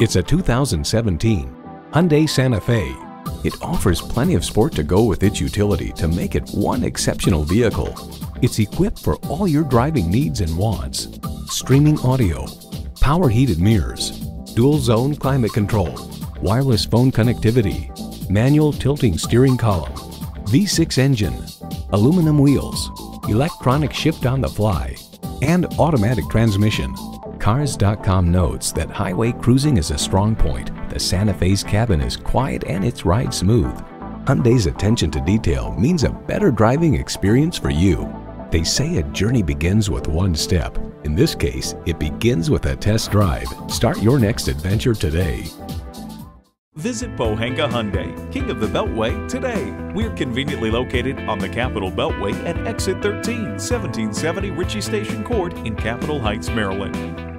It's a 2017 Hyundai Santa Fe. It offers plenty of sport to go with its utility to make it one exceptional vehicle. It's equipped for all your driving needs and wants. Streaming audio, power heated mirrors, dual zone climate control, wireless phone connectivity, manual tilting steering column, V6 engine, aluminum wheels, electronic shift on the fly, and automatic transmission. Cars.com notes that highway cruising is a strong point. The Santa Fe's cabin is quiet and its ride smooth. Hyundai's attention to detail means a better driving experience for you. They say a journey begins with one step. In this case, it begins with a test drive. Start your next adventure today. Visit Pohanka Hyundai, King of the Beltway, today. We're conveniently located on the Capitol Beltway at exit 13, 1770 Ritchie Station Court in Capitol Heights, Maryland.